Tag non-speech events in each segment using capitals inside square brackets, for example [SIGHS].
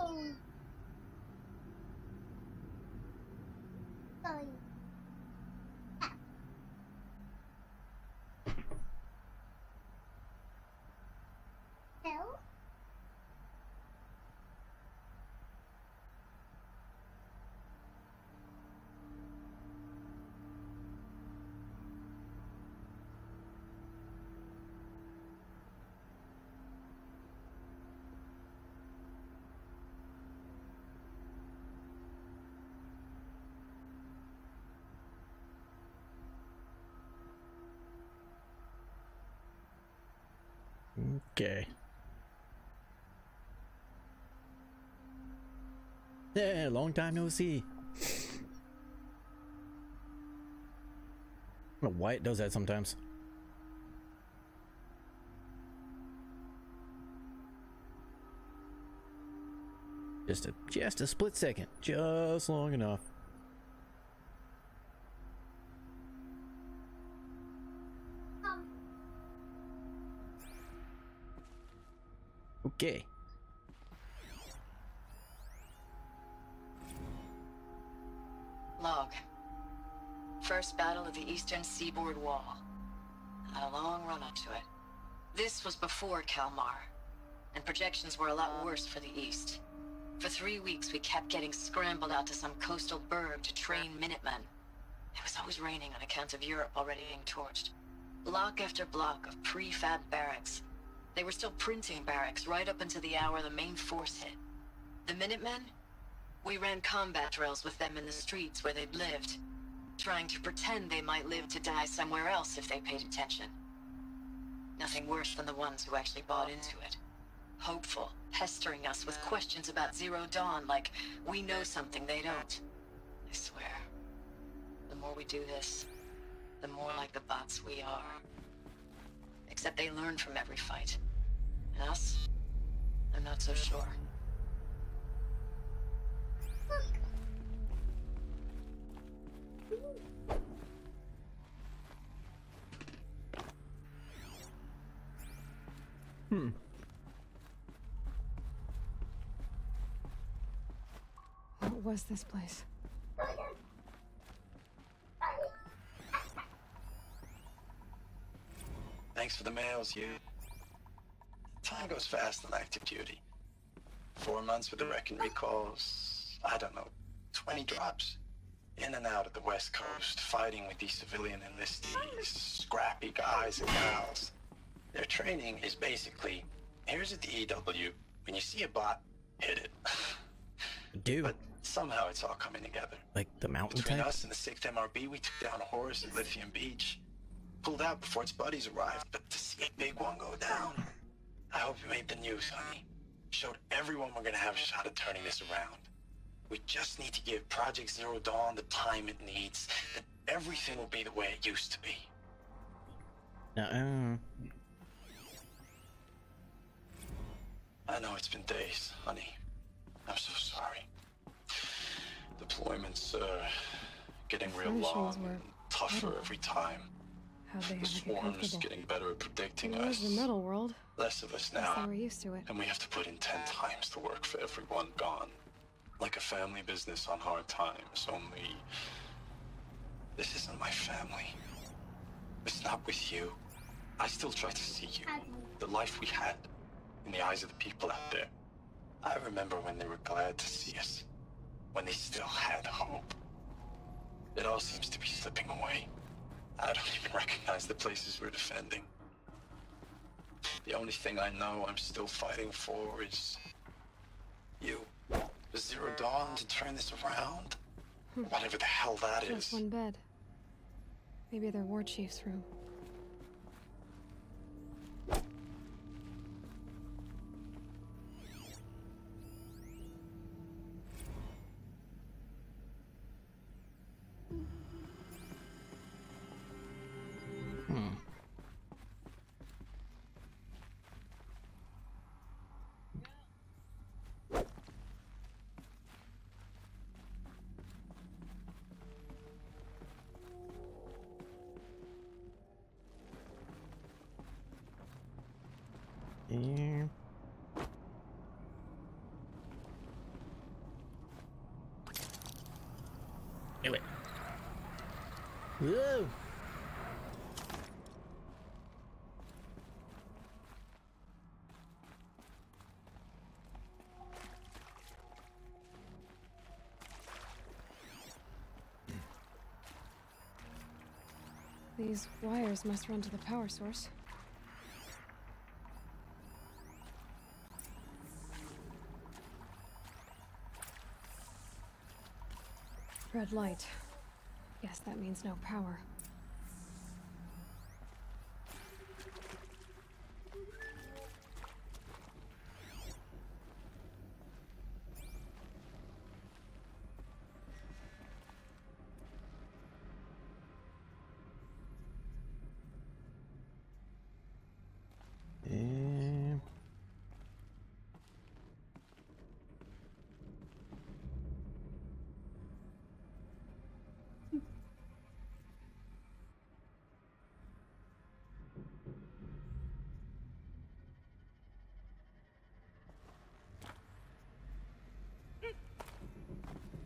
Oh. Sorry. Hello? Okay. Yeah, long time no see. I don't know why it does that sometimes. Just a just a split second, just long enough. Okay. Log. First battle of the eastern seaboard wall. Had a long run up to it. This was before Kalmar, and projections were a lot worse for the east. For three weeks, we kept getting scrambled out to some coastal burg to train Minutemen. It was always raining on account of Europe already being torched. Block after block of prefab barracks. They were still printing barracks right up until the hour the main force hit. The Minutemen? We ran combat drills with them in the streets where they'd lived, trying to pretend they might live to die somewhere else if they paid attention. Nothing worse than the ones who actually bought into it. Hopeful, pestering us with questions about Zero Dawn like we know something they don't. I swear, the more we do this, the more like the bots we are. Except they learn from every fight. And us? I'm not so sure. Hmm. What was this place? Thanks for the mails, you. Time goes fast on active duty. Four months with the wreck and recalls. I don't know, 20 drops. In and out of the West Coast, fighting with these civilian enlistees, scrappy guys and gals. Their training is basically here's a DEW. When you see a bot, hit it. [LAUGHS] Dude, But somehow it's all coming together. like the mountain Between type? us and the 6th MRB, we took down a Horus at Lithium Beach. Pulled out before its buddies arrived, but to see a big one go down. I hope you made the news, honey. Showed everyone we're gonna have a shot at turning this around. We just need to give Project Zero Dawn the time it needs, then everything will be the way it used to be. Uh-uh. I know it's been days, honey. I'm so sorry. Deployments, uh, getting real Furnishings long were and tougher every time. How'd they The ever get swarm's comfortable? getting better at predicting It was us. the metal world. Less of us now. they were used to it. And we have to put in ten times the work for everyone gone. Like a family business on hard times, only... This isn't my family. It's not with you. I still try to see you. The life we had. In the eyes of the people out there. I remember when they were glad to see us. When they still had hope. It all seems to be slipping away. I don't even recognize the places we're defending. The only thing I know I'm still fighting for is you. Zero Dawn to turn this around? Hmm. Whatever the hell that Just is. one bed. Maybe their war chief's room. Hmm. Whoa. These wires must run to the power source. Red light. Yes, that means no power. And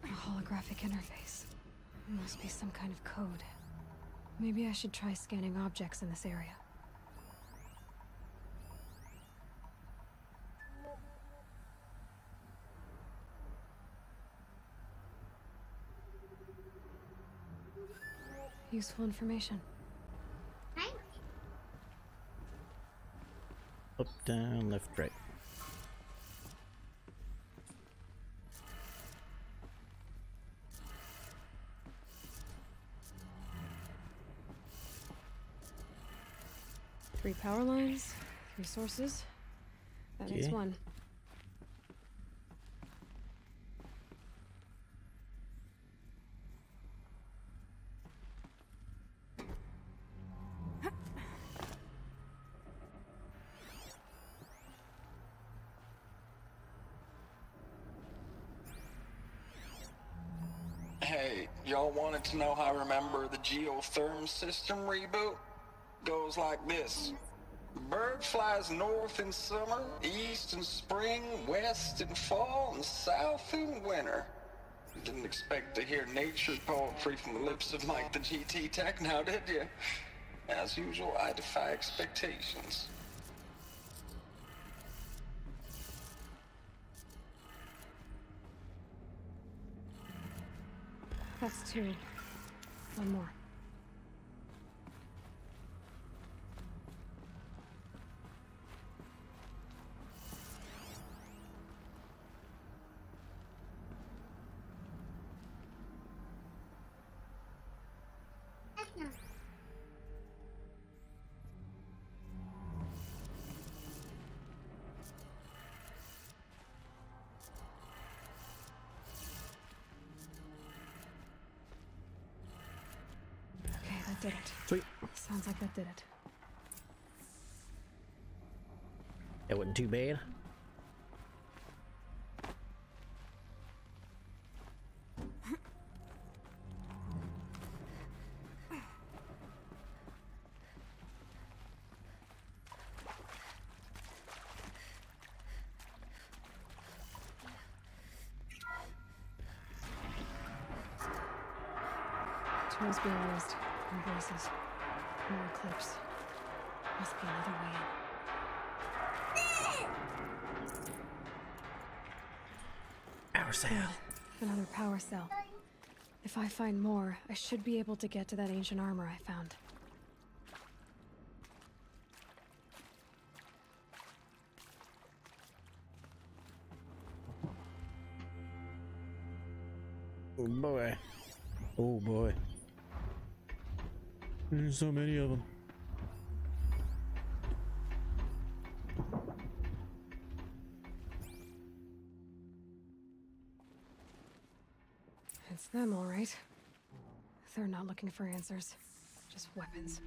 A holographic interface. Must be some kind of code. Maybe I should try scanning objects in this area. Useful information. Thanks. up, down, left, right. Power lines, three sources. That makes one. Hey, y'all wanted to know how I remember the geotherm system reboot? Goes like this. Bird flies north in summer, east in spring, west in fall, and south in winter. Didn't expect to hear nature poetry from the lips of Mike the GT Tech now, did you? As usual, I defy expectations. That's two. One more. Did it. Sweet. Sounds like that did it. That wasn't too bad. Cell. If I find more, I should be able to get to that ancient armor I found. Oh boy. Oh boy. There's so many of them. It's them, all right. They're not looking for answers, just weapons.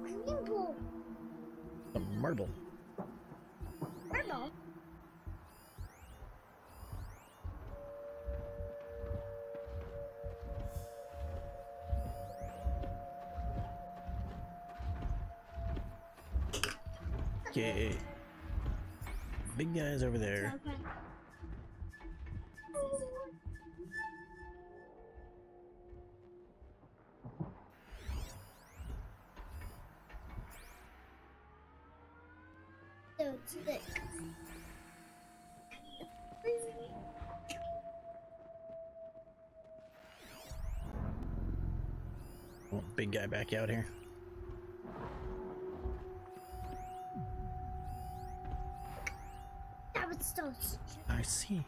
A green ball. A marble. Purple. Okay. Big guys over there. Big guy back out here. That would still. I see.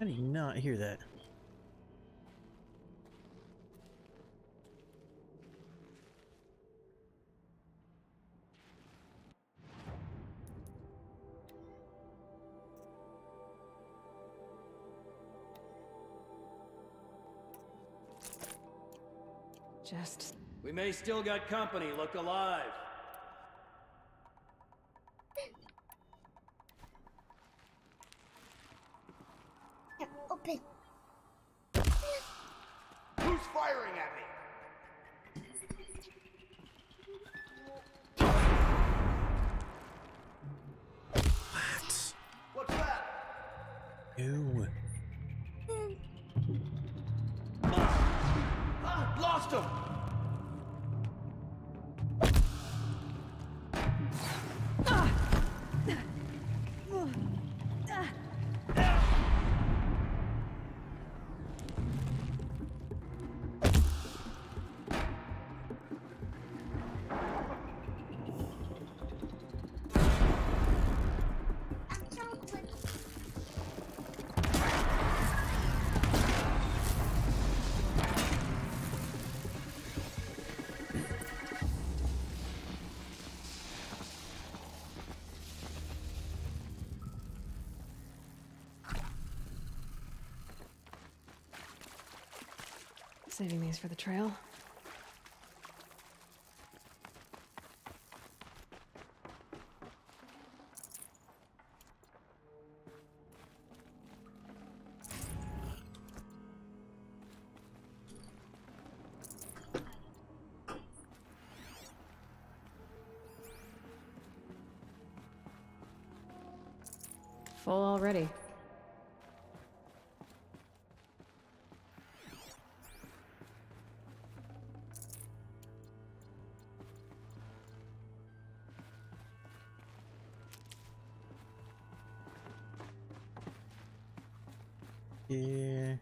I did not hear that. May still got company. Look alive. Saving these for the trail. Full already. Yeah.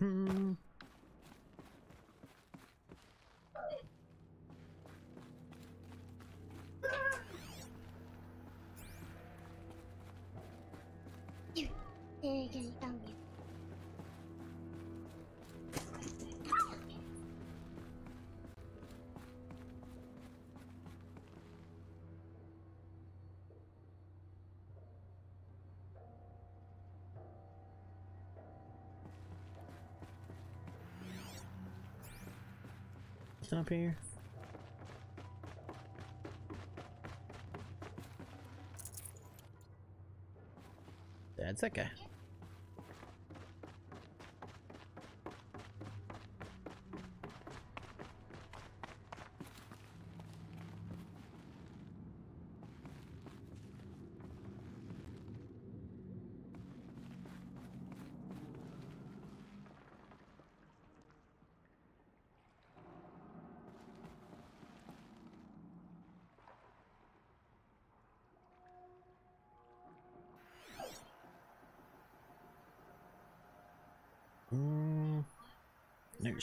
Mhm. Nothing up here. That's that guy.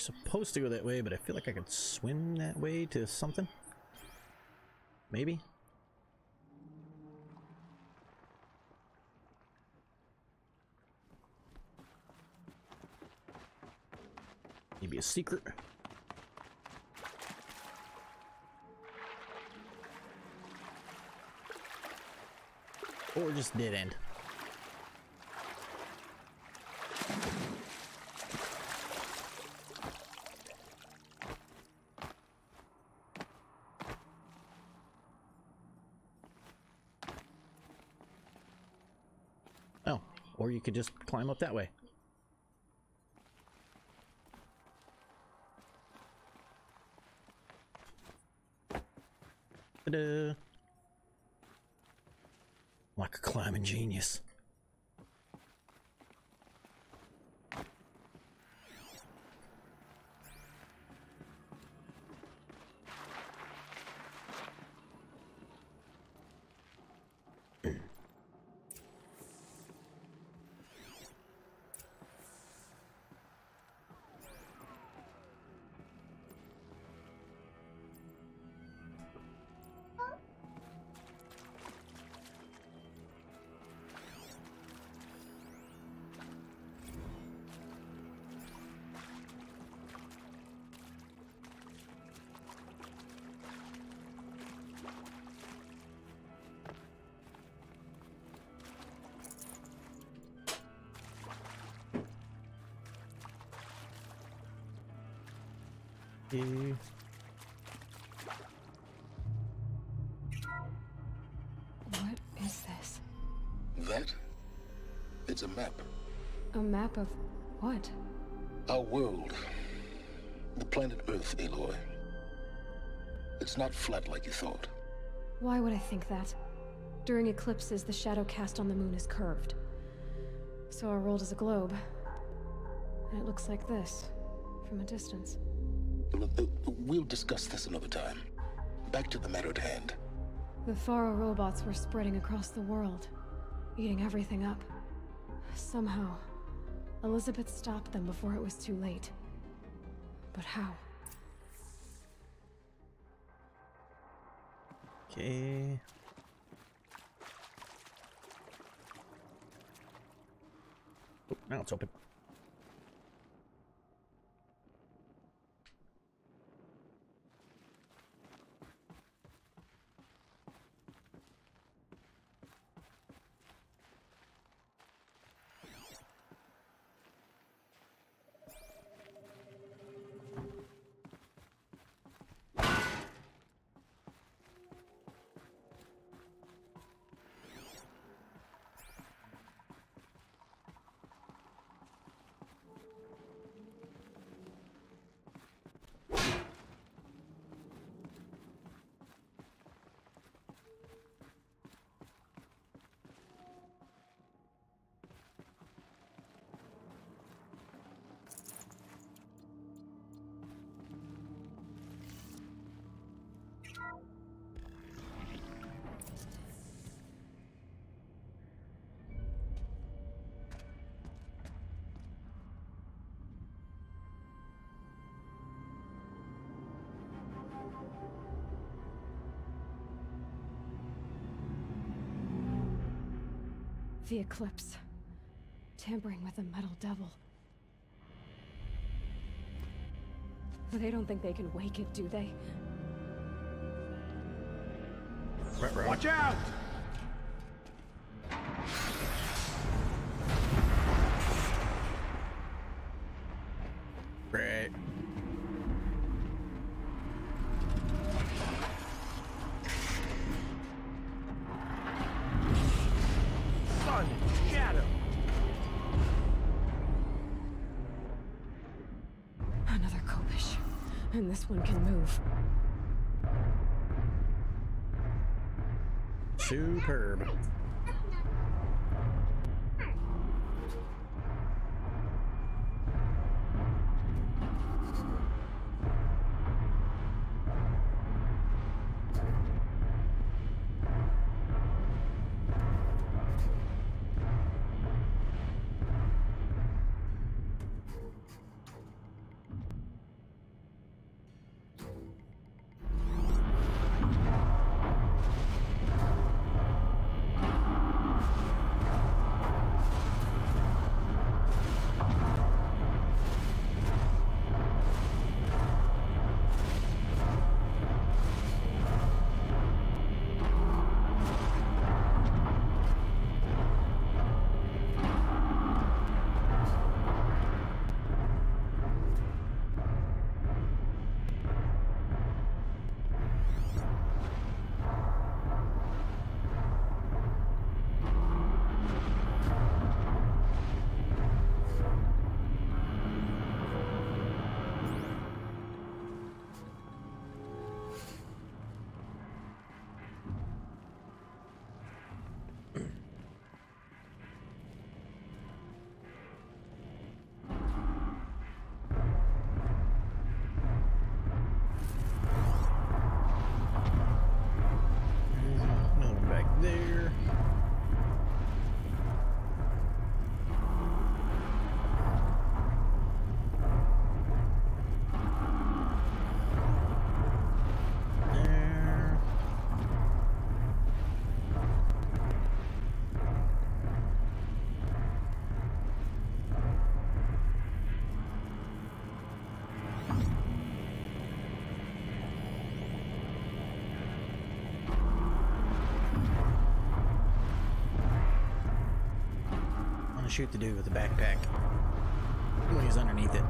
Supposed to go that way, but I feel like I could swim that way to something. Maybe. Maybe a secret. Or just dead end. Oh, or you could just climb up that way. Ta-da! Like a climbing genius. Okay. What is this? That? It's a map. A map of what? Our world. The planet Earth, Aloy. It's not flat like you thought. Why would I think that? During eclipses, the shadow cast on the moon is curved. So our world is a globe. And it looks like this, from a distance. Look, uh, We'll discuss this another time. Back to the matter at hand. The Faro robots were spreading across the world, eating everything up. Somehow, Elisabet stopped them before it was too late. But how? Okay. Oh, now it's open. The eclipse. Tampering with the metal devil. They don't think they can wake it, do they? Watch out! This one can move. Superb. Shoot the dude with the backpack when he's underneath it.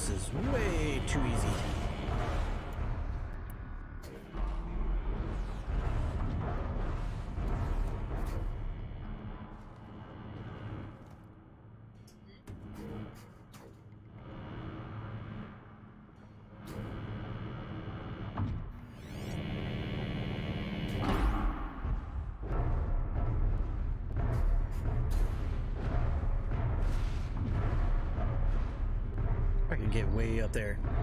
It notices way too easy. Way up there.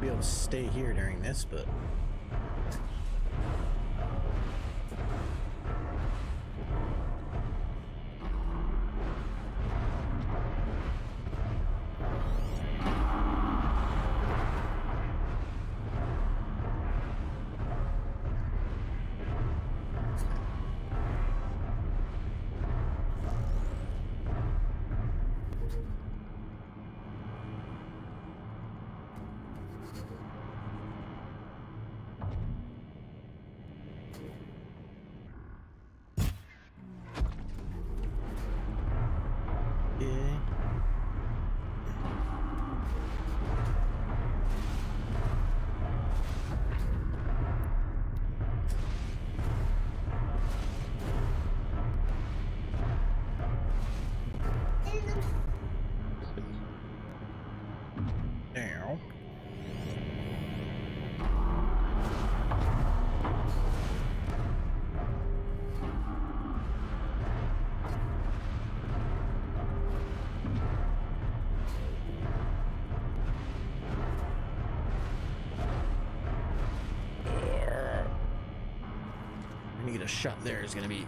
Be able to stay here during this, but shot there is gonna be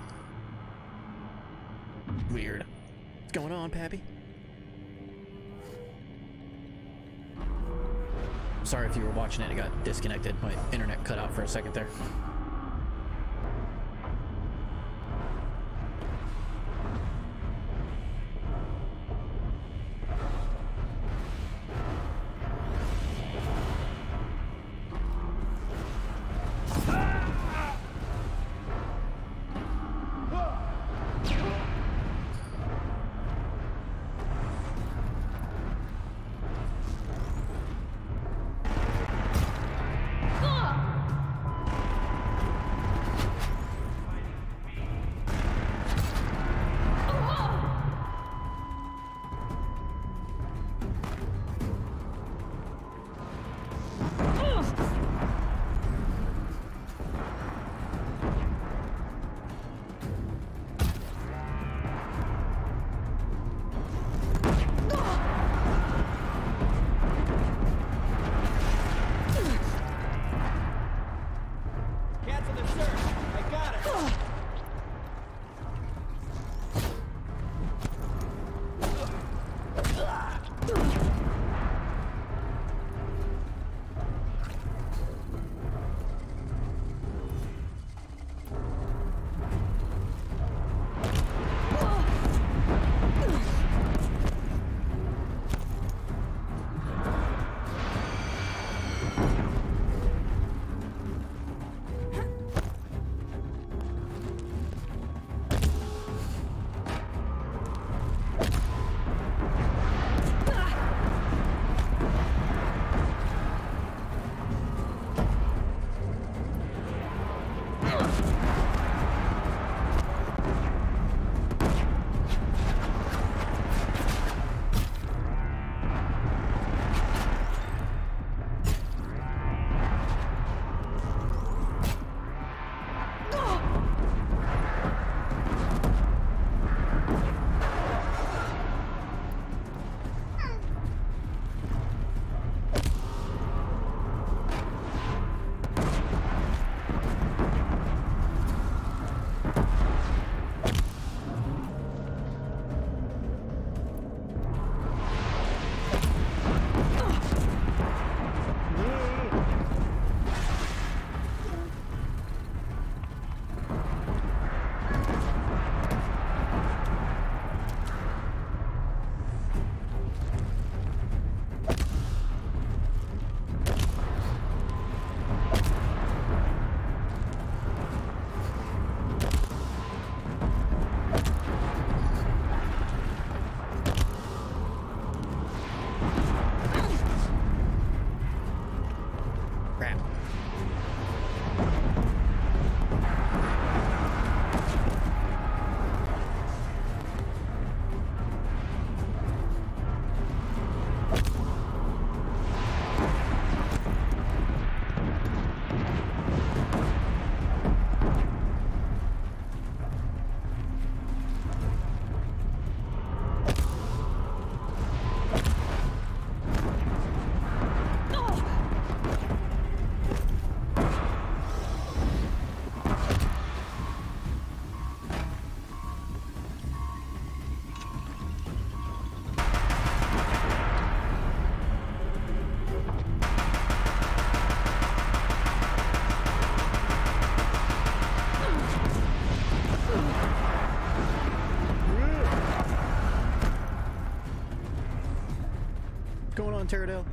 weird. What's going on, Pappy? Sorry if you were watching it, it got disconnected. My internet cut out for a second there. Going on, Terradale.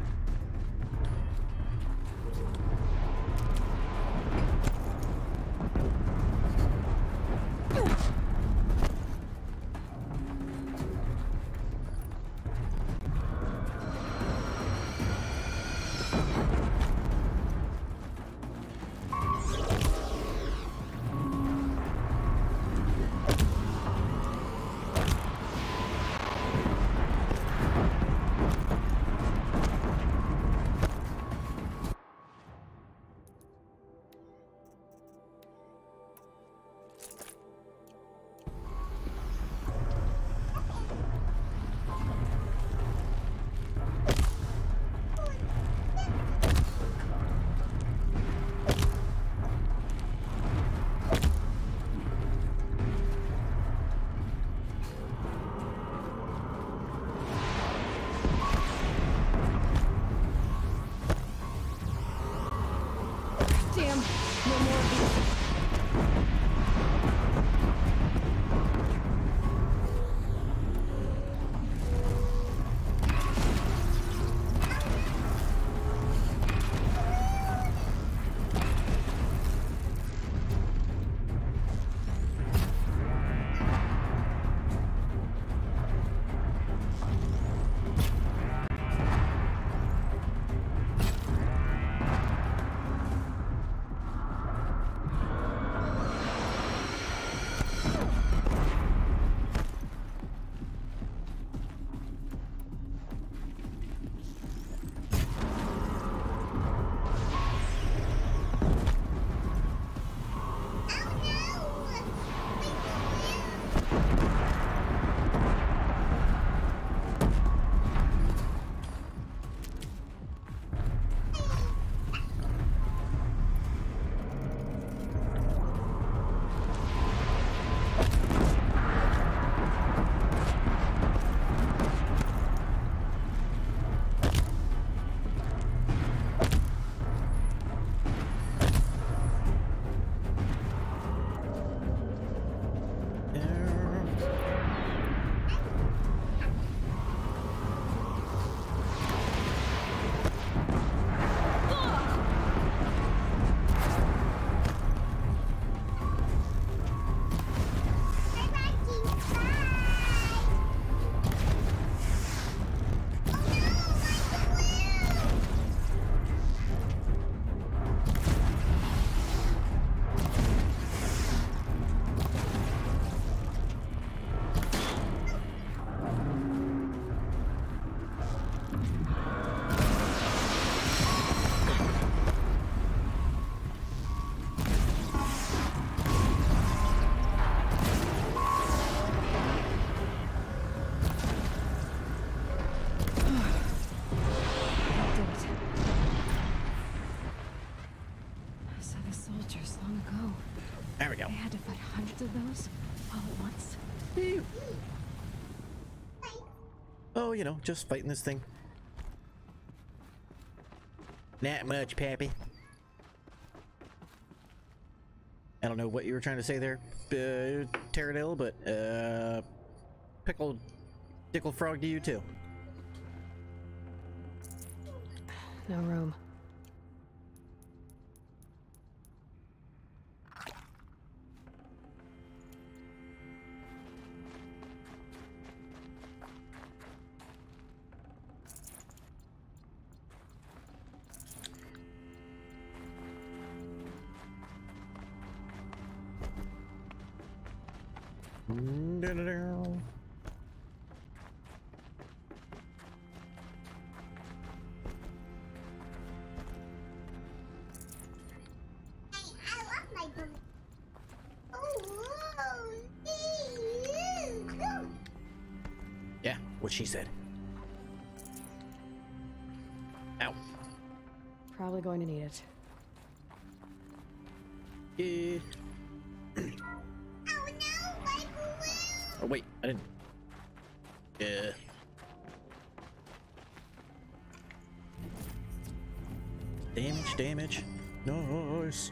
You know, just fighting this thing. Not much, Pappy. I don't know what you were trying to say there, uh, Pterodil, but, uh, pickled Dickle Frog to you too. No room. Yeah, what she said. Ow. Probably going to need it. Eh. Wait, I didn't. Yeah. Damage, damage. Nice.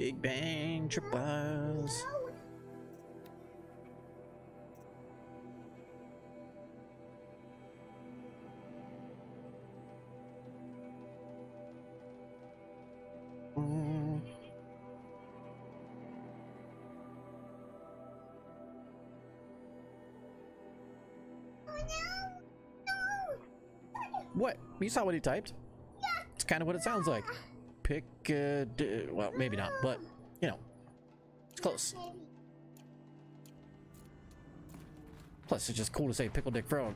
Big Bang Trippers. Mm. Oh no! No! What? You saw what he typed? Yeah. It's kind of what it sounds like. Uh, well, maybe not, but, you know, it's close. Plus, it's just cool to say Pickle Dick Frog.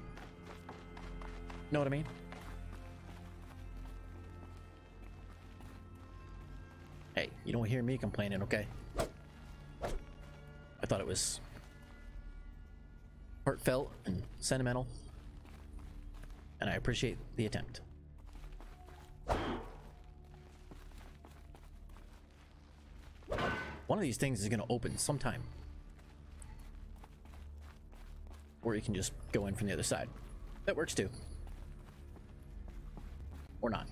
Know what I mean? Hey, you don't hear me complaining, okay? I thought it was heartfelt and sentimental, and I appreciate the attempt. One of these things is going to open sometime. Or you can just go in from the other side. That works too. Or not.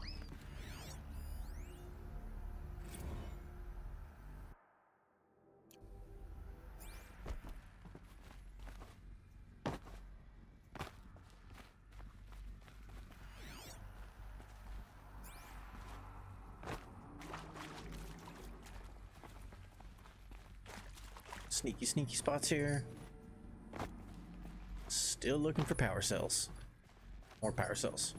Sneaky, spots here. Still looking for power cells. More power cells.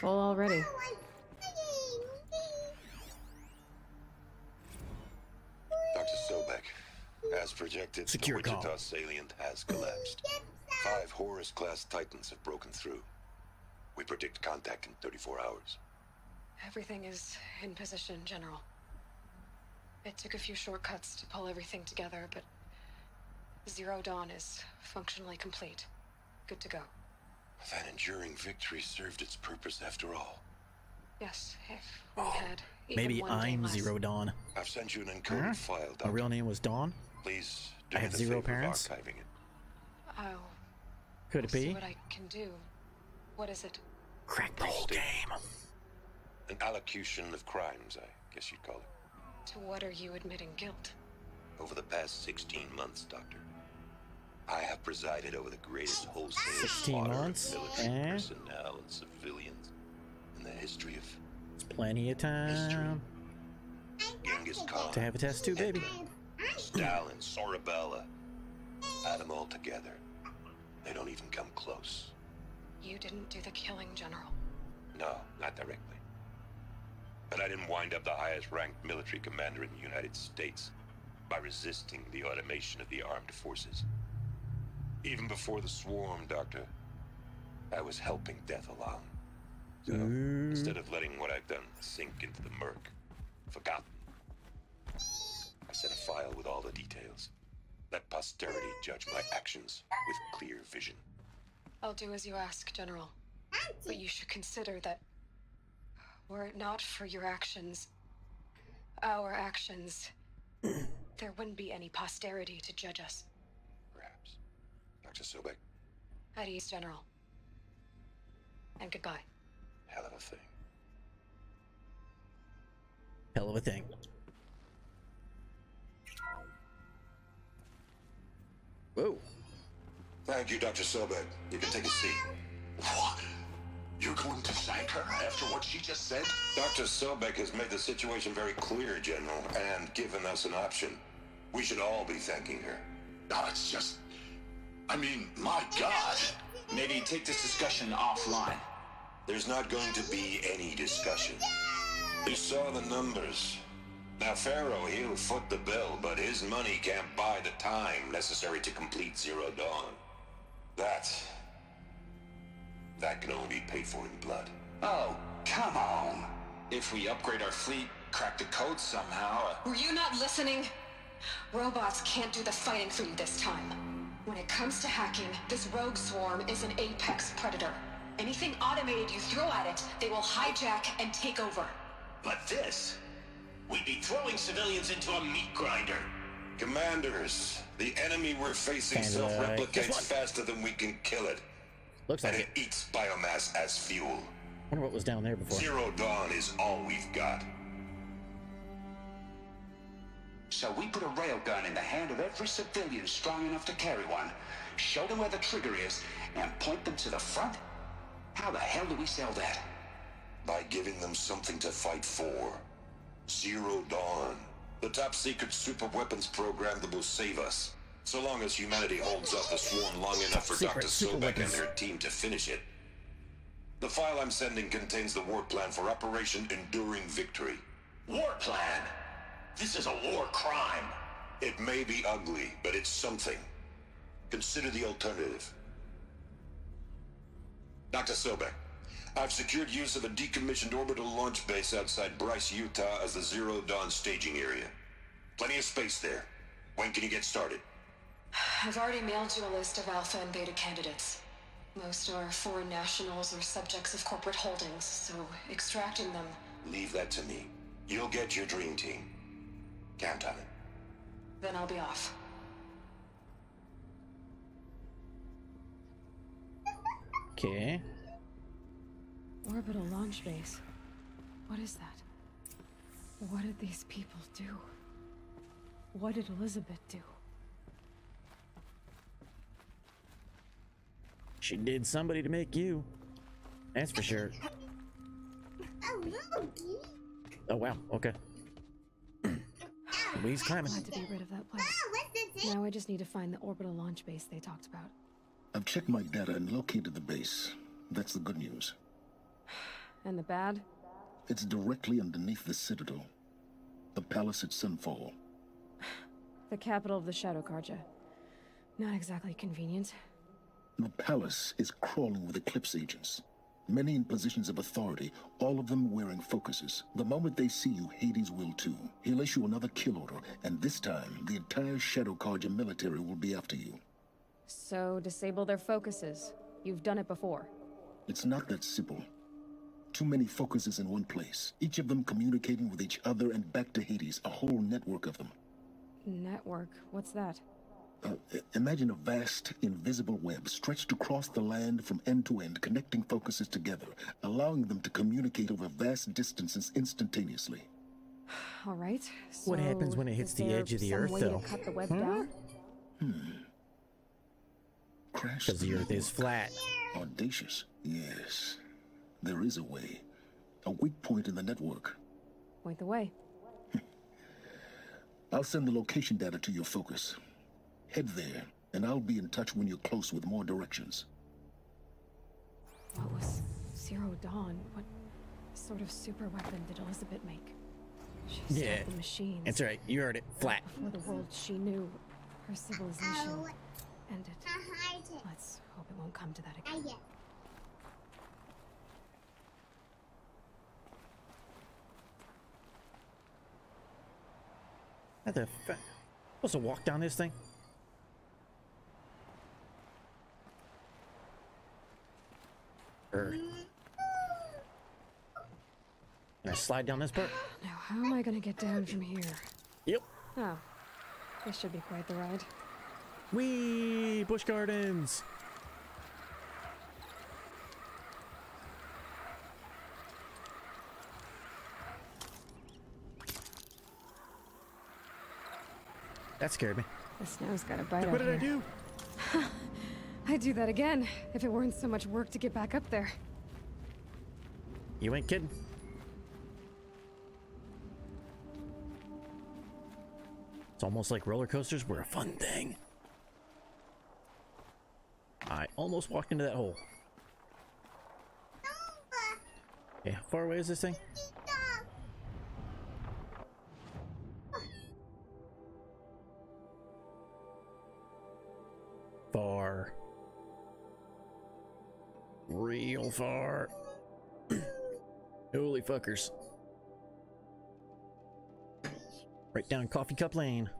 Full already. Projected, Secure the Wichita call. salient has collapsed. Five Horus-class Titans have broken through. We predict contact in 34 hours. Everything is in position, General. It took a few shortcuts to pull everything together, but Zero Dawn is functionally complete. Good to go. That enduring victory served its purpose after all. Yes, if we oh, had even Maybe I'm less. Zero Dawn. I've sent you an encoded Huh? file, My real name was Dawn? Please do I me have the zero favor of parents? archiving it. I'll Could it see be? what I can do. What is it? Crack the whole game. An allocution of crimes, I guess you'd call it. To what are you admitting guilt? Over the past 16 months, Doctor, I have presided over the greatest wholesale 16 slaughter months? of military Eh? personnel and civilians in the history of It's plenty of time Genghis Khan, to have a test too, baby. Stalin, Sorabella. Add them all together. They don't even come close. You didn't do the killing, General. No, not directly. But I didn't wind up the highest ranked military commander in the United States by resisting the automation of the armed forces. Even before the swarm, Doctor, I was helping death along. So Ooh. instead of letting what I've done sink into the murk, forgotten, I set a file with all the details. Let posterity judge my actions with clear vision. I'll do as you ask, General. But you should consider that uh, were it not for your actions, our actions, [CLEARS THROAT] there wouldn't be any posterity to judge us. Perhaps. Dr. Sobeck, At ease, General. And goodbye. hell of a thing. Hell of a thing. Whoa. Thank you, Dr. Sobeck. You can take a seat. What? You're going to thank her after what she just said? Dr. Sobeck has made the situation very clear, General, and given us an option. We should all be thanking her. No, it's just. I mean, my God. Maybe take this discussion offline. There's not going to be any discussion. You saw the numbers. Now, Faro, he'll foot the bill, but his money can't buy the time necessary to complete Zero Dawn. That. That can only be paid for in blood. Oh, come on. If we upgrade our fleet, crack the code somehow. uh, Were you not listening? Robots can't do the fighting for you this time. When it comes to hacking, this rogue swarm is an apex predator. Anything automated you throw at it, they will hijack and take over. But this, we'd be throwing civilians into a meat grinder. Commanders, the enemy we're facing Kinda like this self-replicates faster than we can kill it. Looks And like it it. eats biomass as fuel. Wonder what was down there before. Zero Dawn is all we've got. So we put a railgun in the hand of every civilian strong enough to carry one, show them where the trigger is, and point them to the front? How the hell do we sell that? By giving them something to fight for. Zero Dawn. The top secret super weapons program that will save us. So long as humanity holds up the swarm long enough for Secret Dr. super Sobeck and her team to finish it. The file I'm sending contains the war plan for Operation Enduring Victory. War plan! This is a war crime. It may be ugly, but it's something. Consider the alternative. Dr. Sobeck, I've secured use of a decommissioned orbital launch base outside Bryce, Utah as the Zero Dawn staging area. Plenty of space there. When can you get started? I've already mailed you a list of Alpha and Beta candidates. Most are foreign nationals or subjects of corporate holdings, so extracting them. Leave that to me. You'll get your dream team. Count on it. Then I'll be off. Okay. Orbital launch base. What is that? What did these people do? What did Elisabet do? She did somebody to make you. That's for sure. Oh, Oh wow. Okay. He's climbing. Glad to be rid of that place. What's the thing? Now I just need to find the orbital launch base they talked about. I've checked my data and located the base. That's the good news. And the bad? It's directly underneath the Citadel. The palace at Sunfall. [SIGHS] The capital of the Shadow Carja. Not exactly convenient. The palace is crawling with Eclipse agents. Many in positions of authority, all of them wearing focuses. The moment they see you, Hades will too. He'll issue another kill order, and this time, the entire Shadow Carja military will be after you. So disable their focuses. You've done it before. It's not that simple. Too many focuses in one place, each of them communicating with each other and back to Hades, a whole network of them. Network. What's that? Uh, imagine a vast, invisible web stretched across the land from end to end, connecting focuses together, allowing them to communicate over vast distances instantaneously. [SIGHS] All right. So What happens when it hits the edge of the Earth, though? To cut the web down? Crash Because the Earth is flat. Audacious, yes. There is a way. A weak point in the network. Point the way. [LAUGHS] I'll send the location data to your focus. Head there, and I'll be in touch when you're close with more directions. What was Zero Dawn? What sort of super weapon did Elisabet make? She Yeah. stopped the machines. It's alright. You heard it. Flat. Before the world she knew, her civilization Oh, ended. It. Let's hope it won't come to that again. What the fuck? Supposed to walk down this thing? Er. Can I slide down this part? Now, how am I gonna get down from here? Yep. Oh, this should be quite the ride. Wee Bush Gardens. That scared me. The snow's got a bite What out did I do? [LAUGHS] I'd do that again if it weren't so much work to get back up there. You ain't kidding. It's almost like roller coasters were a fun thing. I almost walked into that hole. Yeah, how far away is this thing? Real far. Holy fuckers. Right down Coffee Cup Lane.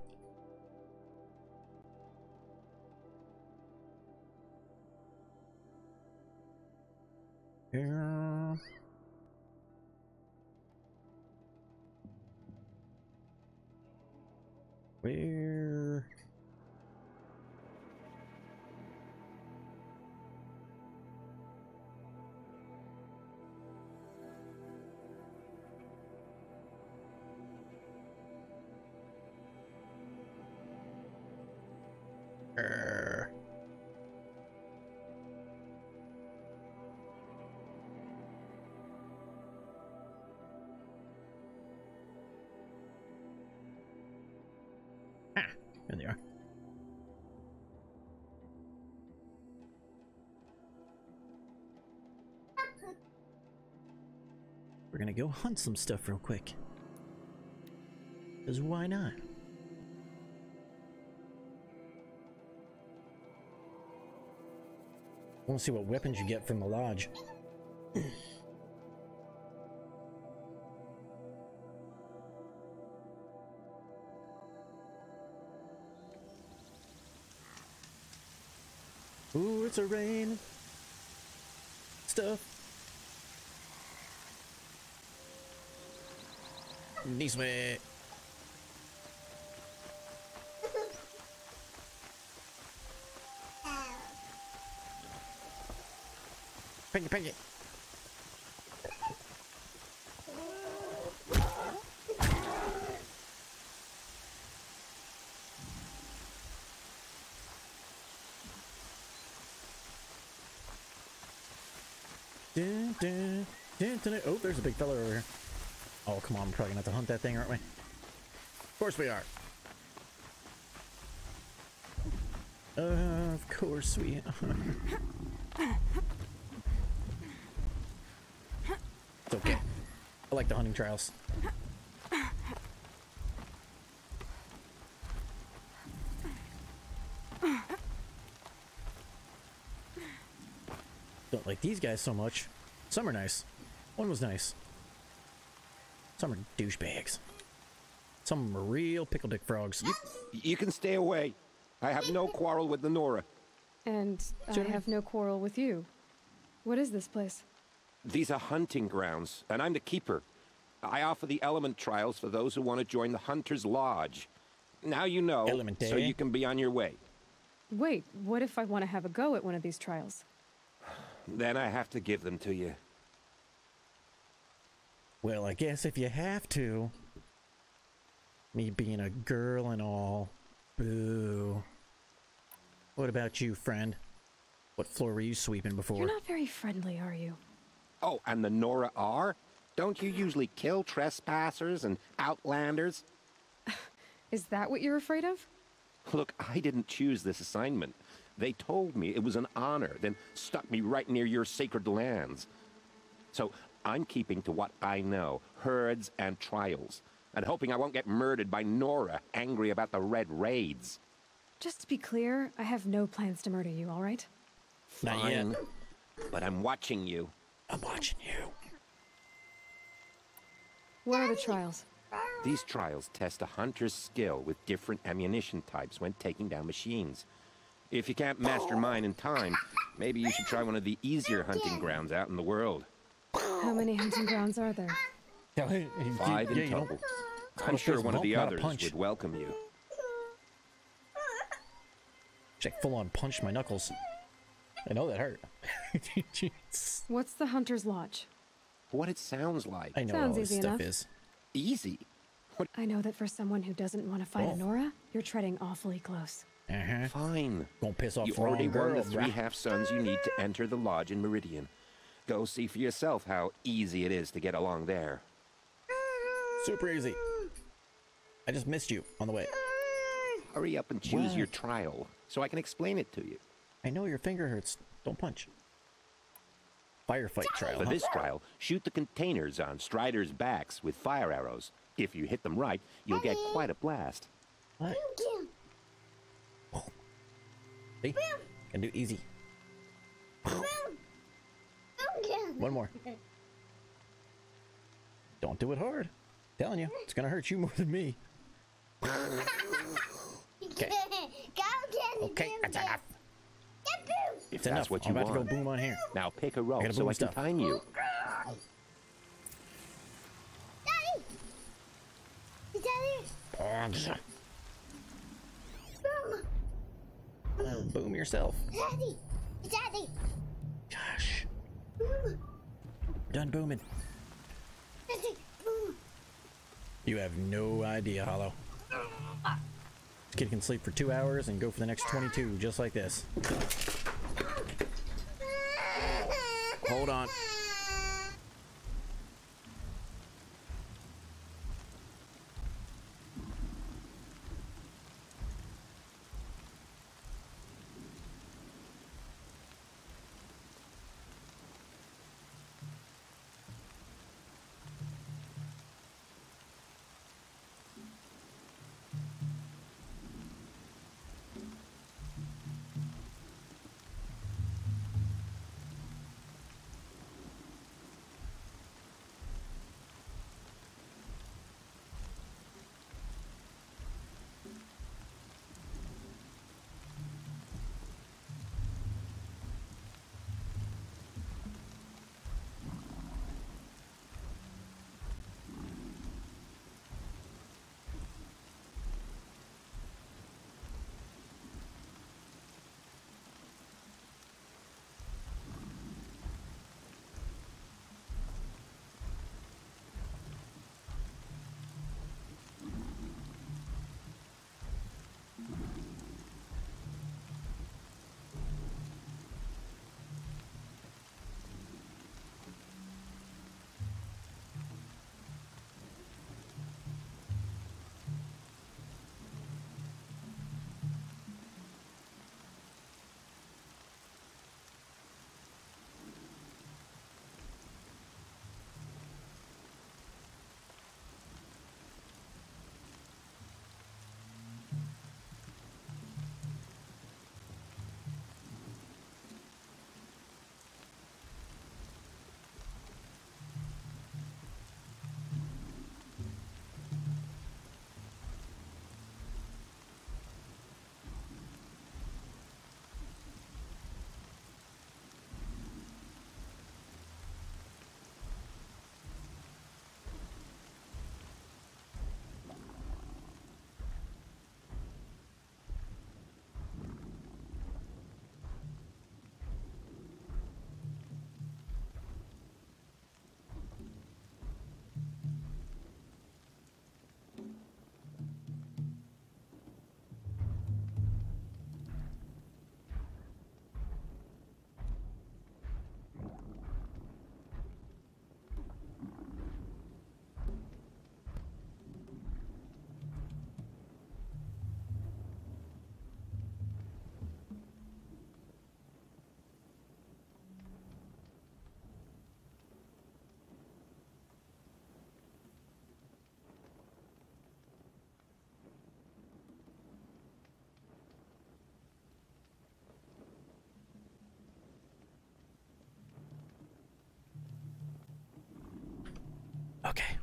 We're gonna go hunt some stuff real quick. Cause why not? I want to see what weapons you get from the lodge. [CLEARS THROAT] Ooh, it's a rain. Stuff. This way. Dun. Oh, there's a big fella over here. Oh, come on. We're probably gonna have to hunt that thing, aren't we? Of course we are. Uh, of course we are. It's okay. I like the hunting trials. Don't like these guys so much. Some are nice. One was nice. Some are douchebags. Some are real pickle dick frogs. You can stay away. I have no quarrel with the Nora. And I have no quarrel with you. What is this place? These are hunting grounds, and I'm the keeper. I offer the element trials for those who want to join the Hunter's Lodge. Now you know, Element, so you can be on your way. Wait, what if I want to have a go at one of these trials? Then I have to give them to you. Well, I guess if you have to. Me being a girl and all. Boo. What about you, friend? What floor were you sweeping before? You're not very friendly, are you? Oh, and the Nora are? Don't you usually kill trespassers and outlanders? [LAUGHS] Is that what you're afraid of? Look, I didn't choose this assignment. They told me it was an honor, then stuck me right near your sacred lands. So I'm keeping to what I know herds and trials, and hoping I won't get murdered by Nora, angry about the Red Raids. Just to be clear, I have no plans to murder you, all right? Not yet. But I'm watching you. I'm watching you. What are the trials? These trials test a hunter's skill with different ammunition types when taking down machines. If you can't master mine in time, maybe you should try one of the easier hunting grounds out in the world. How many hunting grounds are there? [LAUGHS] Five in Yeah, you don't- total. I'm sure fist one of the others punch. would welcome you. Check full on punched my knuckles. I know that hurt. [LAUGHS] What's the Hunter's Lodge? What it sounds like. I know Sounds all this stuff enough. is. Easy. I know that for someone who doesn't want to fight Oh. Nora, you're treading awfully close. Uh-huh. Fine. Gonna piss off You the already won the three half suns you need to enter the lodge in Meridian. Go see for yourself how easy it is to get along there. Super easy. I just missed you on the way. Hurry up and choose What? your trial so I can explain it to you. I know your finger hurts. Don't punch. Firefight trial. For huh? this trial, shoot the containers on Strider's backs with fire arrows. If you hit them right, you'll get quite a blast. What? See? Can do easy. One more. [LAUGHS] Don't do it hard. telling you, it's gonna hurt you more than me. Okay. Okay, [LAUGHS] that's enough. If It's that's enough. what I'm you about want. to go boom on here. Now pick a I roll gotta so boom I can find stuff. time you. boom yourself. Daddy! Daddy! Gosh. Done booming. You have no idea, Hollow. This kid can sleep for two hours and go for the next 22, just like this. Hold on. Okay.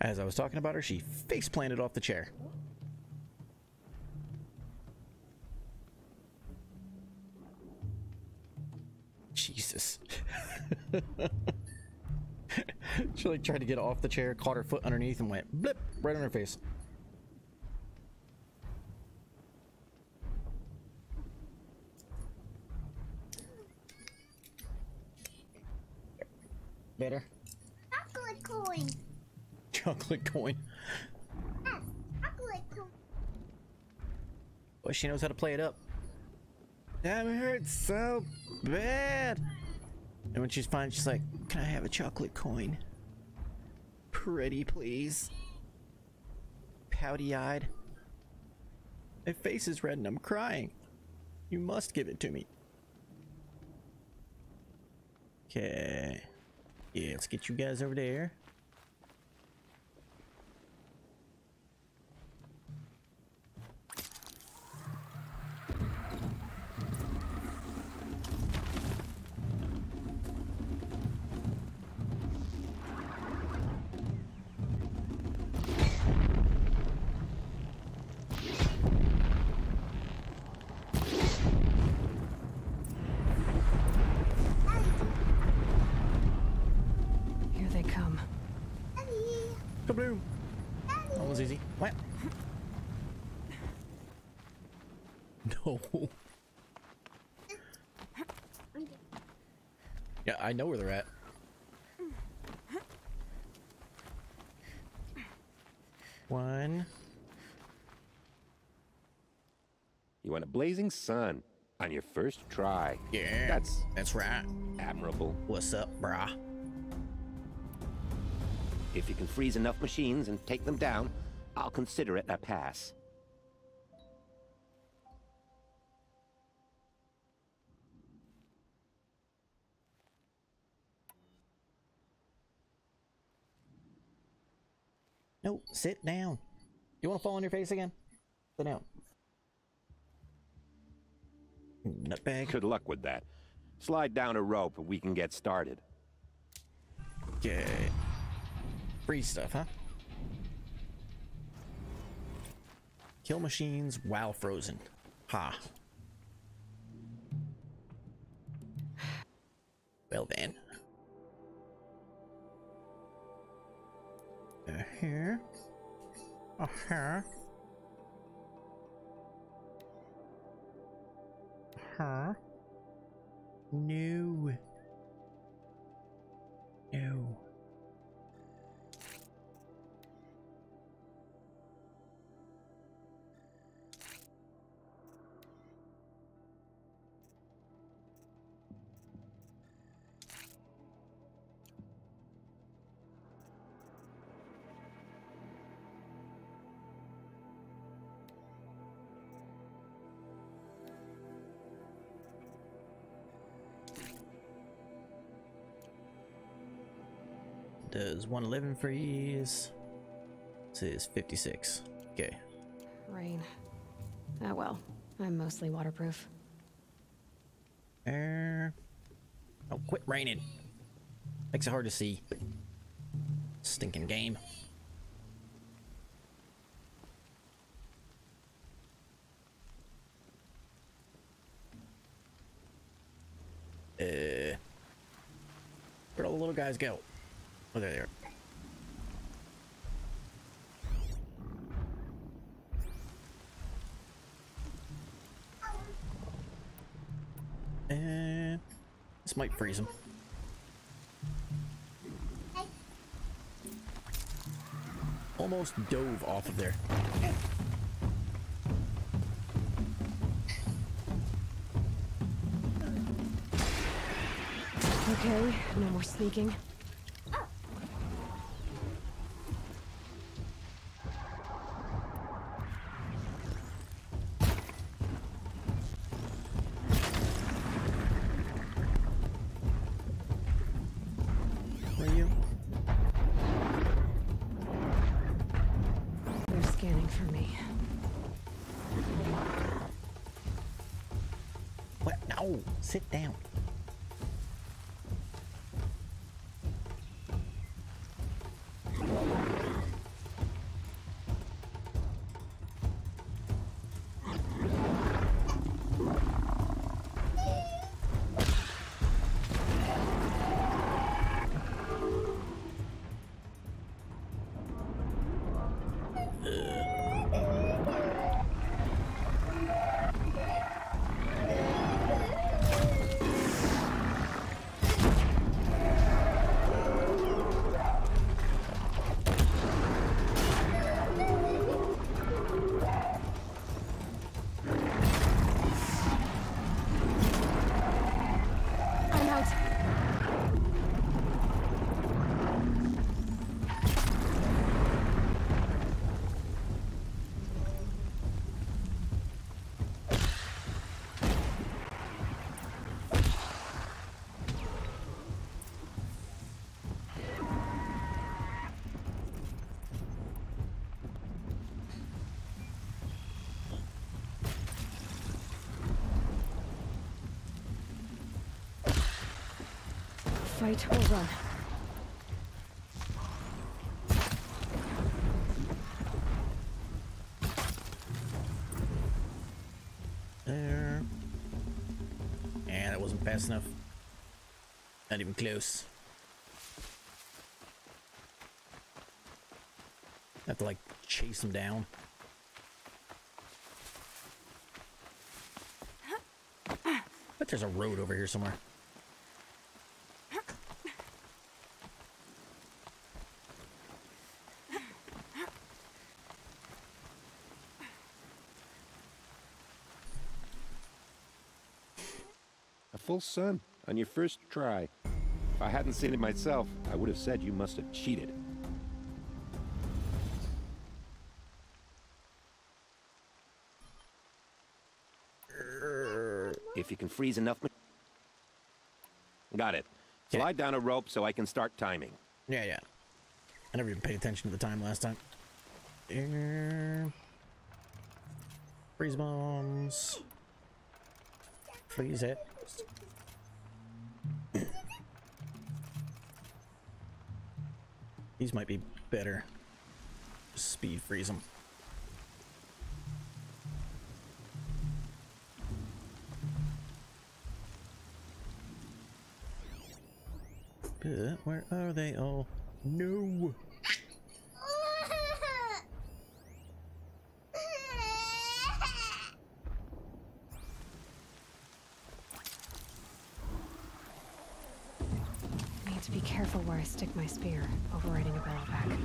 As I was talking about her, she face planted off the chair. Jesus. [LAUGHS] she like tried to get off the chair, caught her foot underneath, and went blip right on her face. Better. Chocolate coin! Chocolate coin. Yes, chocolate coin! Well, she knows how to play it up. That hurts so bad. And when she's fine, she's like, Can I have a chocolate coin? Pretty, please. Pouty eyed. My face is red and I'm crying. You must give it to me. Okay. Yeah, let's get you guys over there. I know where they're at. One. You want a blazing sun on your first try. Yeah. That's that's right. Admirable. What's up, brah? If you can freeze enough machines and take them down, I'll consider it a pass. Sit down. You want to fall on your face again? Sit down. Nutbag. Good luck with that. Slide down a rope and we can get started. Okay. Free stuff, huh? Kill machines while frozen. Ha. Well then. Uh here. Uh huh. Huh? No. No. Does 111 freeze? Says 56. Okay. Rain. Ah well, I'm mostly waterproof. Air. Oh, quit raining. Makes it hard to see. Stinking game. Uh, where'd all the little guys go? Oh, there they are. And this might freeze him. Almost dove off of there. Okay, no more sneaking. Fight or run. There. And that wasn't fast enough. Not even close. Have to like chase him down. But there's a road over here somewhere. Full sun on your first try. If I hadn't seen it myself, I would have said you must have cheated. If you can freeze enough... Got it. Slide down a rope so I can start timing. Yeah, yeah. I never even paid attention to the time last time. Air. Freeze bombs. Freeze it. These might be better. Speed freeze them. But where are they all? No. Need to be careful where I stick my spear, overriding a back. Eh,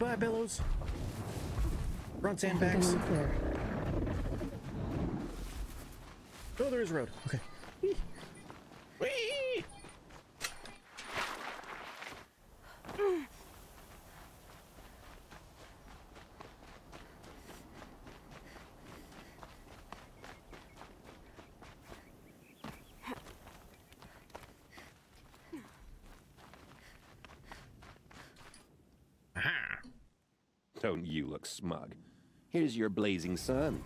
Goodbye, Bellows. Fronts and backs. Everything. Oh, there is a road. Okay. Whee! Don't you look smug. Here's your blazing sun.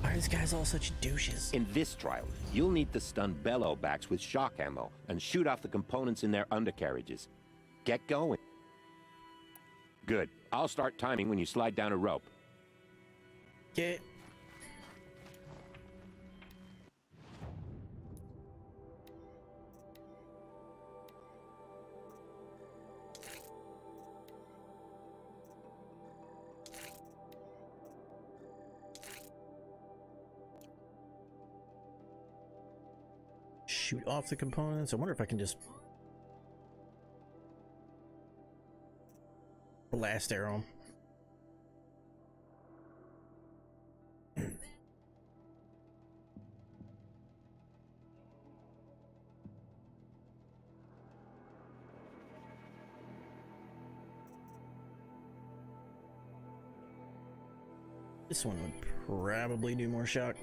Why are these guys all such douches? In this trial, you'll need to stun Bellowbacks with shock ammo and shoot off the components in their undercarriages. Get going. Good. I'll start timing when you slide down a rope. Get. Off the components. I wonder if I can just blast arrow. This one would probably do more shock.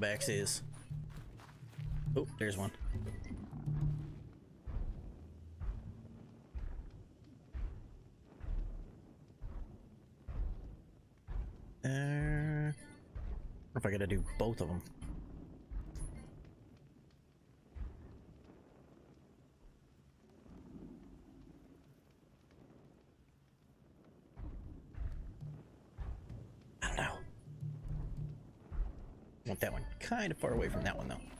Bellowbacks is. Oh, there's one. Kind of far away from that one though.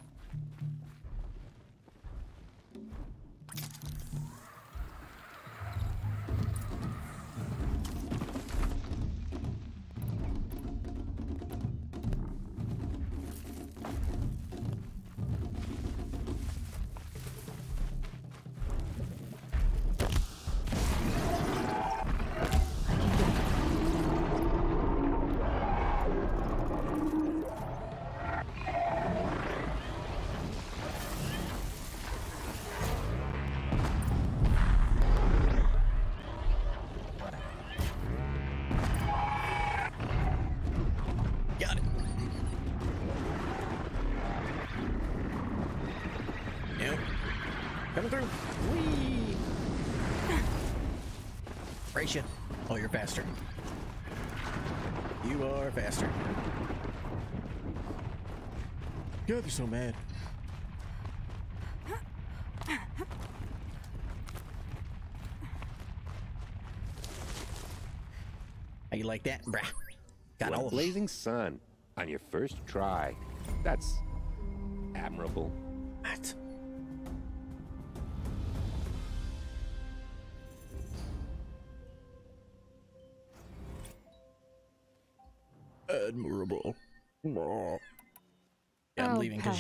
Through. Whee! Oh, you're faster. You are faster. God, they're so mad. How you like that, brah? Got all blazing sun on your first try. That's admirable.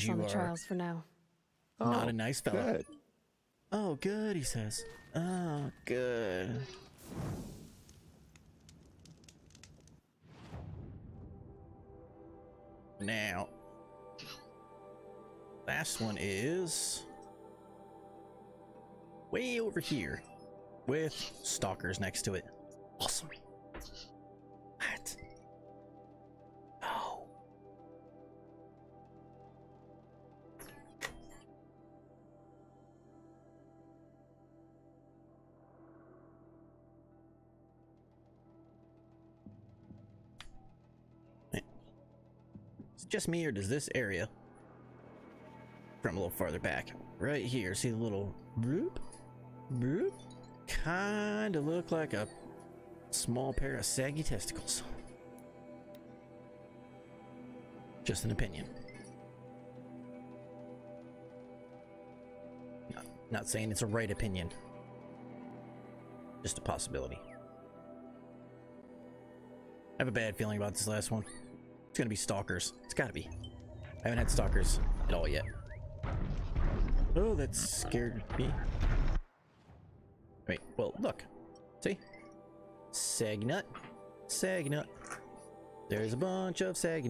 Pass you on the are trials for now. not Oh, a nice fella. Good. Oh, good, he says. Oh, good. Now, last one is way over here with stalkers next to it. Awesome. Just me or does this area from a little farther back right here see the little bloop bloop kind of look like a small pair of saggy testicles. Just an opinion. Not saying it's a right opinion. Just a possibility. I have a bad feeling about this last one it's gonna be stalkers. It's gotta be. I haven't had stalkers at all yet. Oh, that scared me. Wait, well, look. See? Sag nut. Sag nut. There's a bunch of sag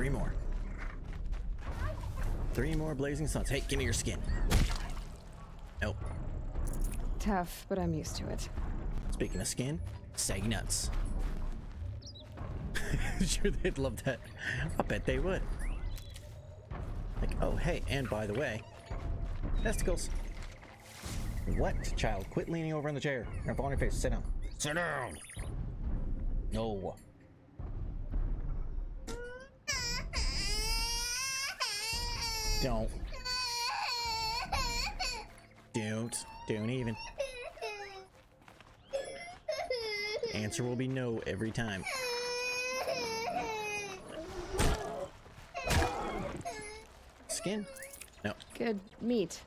three more. Three more blazing suns. Hey, give me your skin. Nope. Tough, but I'm used to it. Speaking of skin, sag nuts. [LAUGHS] sure, they'd love that. I bet they would. Like, oh, hey, and by the way, testicles. What, child? Quit leaning over in the chair. Fall on your face. Sit down. Sit down. No. Don't. Don't. Don't even. Answer will be no every time. Skin? No. Good meat.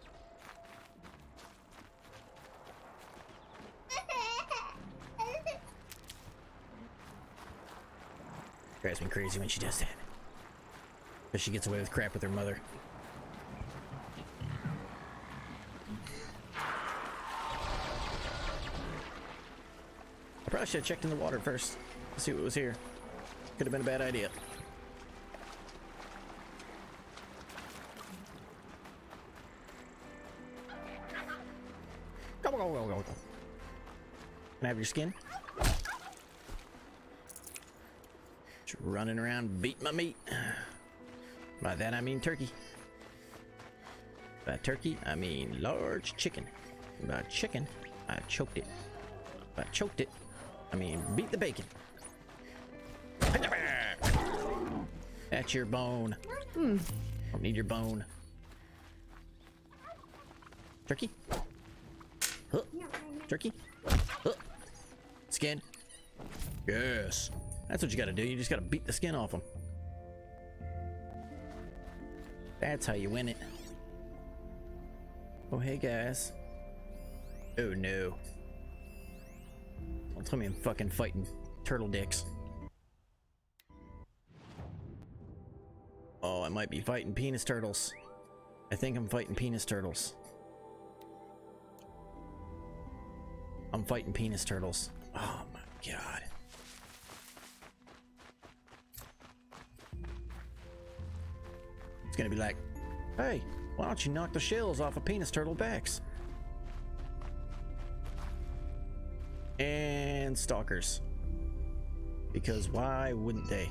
Drives me crazy when she does that. But she gets away with crap with her mother. Probably should have checked in the water first. See what was here. Could have been a bad idea. Go, go, go, go, go. Can I have your skin? Just running around beating my meat. By that I mean turkey. By turkey, I mean large chicken. By chicken, I choked it. By choked it, I mean beat the bacon. That's your bone. Hmm. Don't need your bone. Turkey? Huh. Turkey? Huh. Skin? Yes. That's what you gotta do. You just gotta beat the skin off them. That's how you win it. Oh, hey guys. Oh no. Tell me I'm fucking fighting turtle dicks. Oh, I might be fighting penis turtles. I think I'm fighting penis turtles. I'm fighting penis turtles. Oh my god. It's gonna be like, hey, why don't you knock the shells off of penis turtle backs? And stalkers. Because why wouldn't they?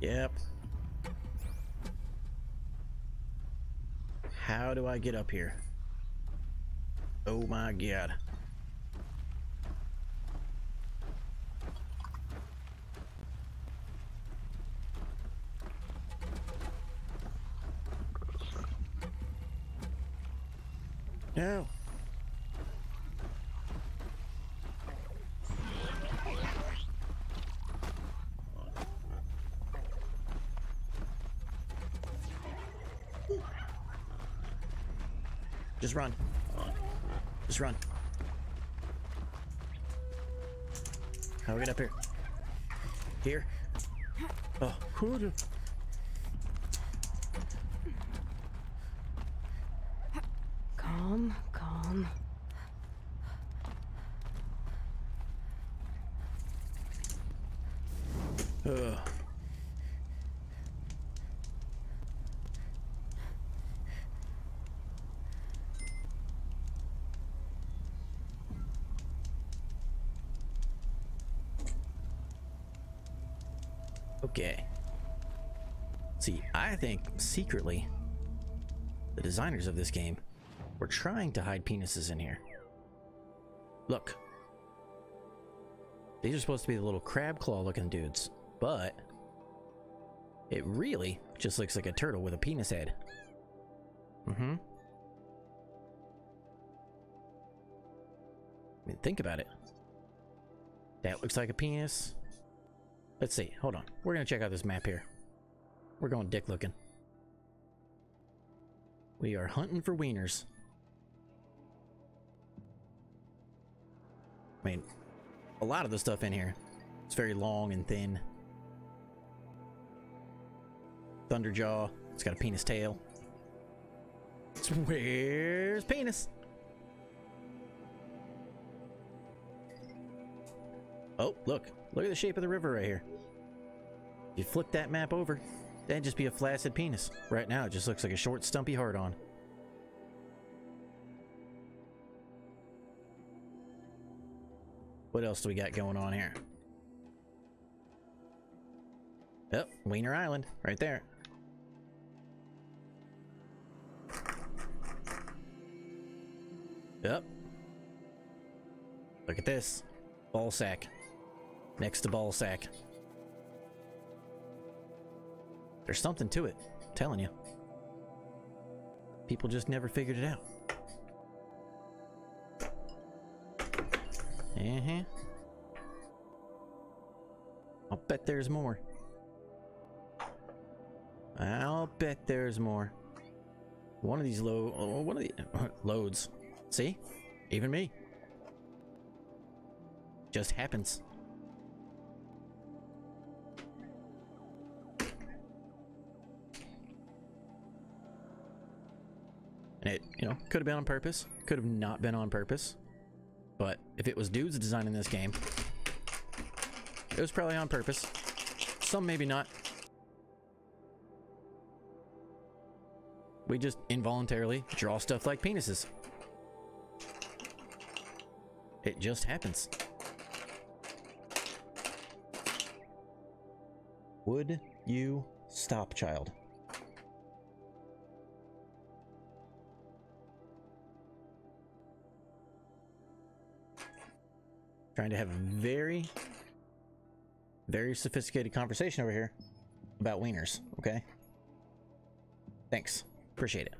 Yep. How do I get up here? Oh my god. No. Just run. Just run. How do we get up here? Here? Oh, who Calm, calm. Ugh. Okay. See, I think secretly the designers of this game were trying to hide penises in here. Look. These are supposed to be the little crab claw looking dudes, but it really just looks like a turtle with a penis head. Mm-hmm. I mean, think about it. That looks like a penis. Let's see. Hold on. We're gonna check out this map here. We're going dick looking. We are hunting for wieners. I mean, a lot of the stuff in here. It's very long and thin. Thunderjaw. It's got a penis tail. It's where's penis? Oh, look. Look at the shape of the river right here. You flip that map over, that'd just be a flaccid penis. Right now, it just looks like a short, stumpy hard-on. What else do we got going on here? Yep, Wiener Island, right there. Yep. Look at this. Ball sack. Next to ball sack. There's something to it. I'm telling you. People just never figured it out. Uh-huh. I'll bet there's more. I'll bet there's more. One of these low, one of the [LAUGHS] loads. See? Even me. Just happens. It, you know, could have been on purpose, could have not been on purpose. But if it was dudes designing this game, it was probably on purpose. Some maybe not. We just involuntarily draw stuff like penises. It just happens. Would you stop, child? Trying to have a very, very sophisticated conversation over here about wieners, okay? Thanks. Appreciate it.